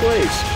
place.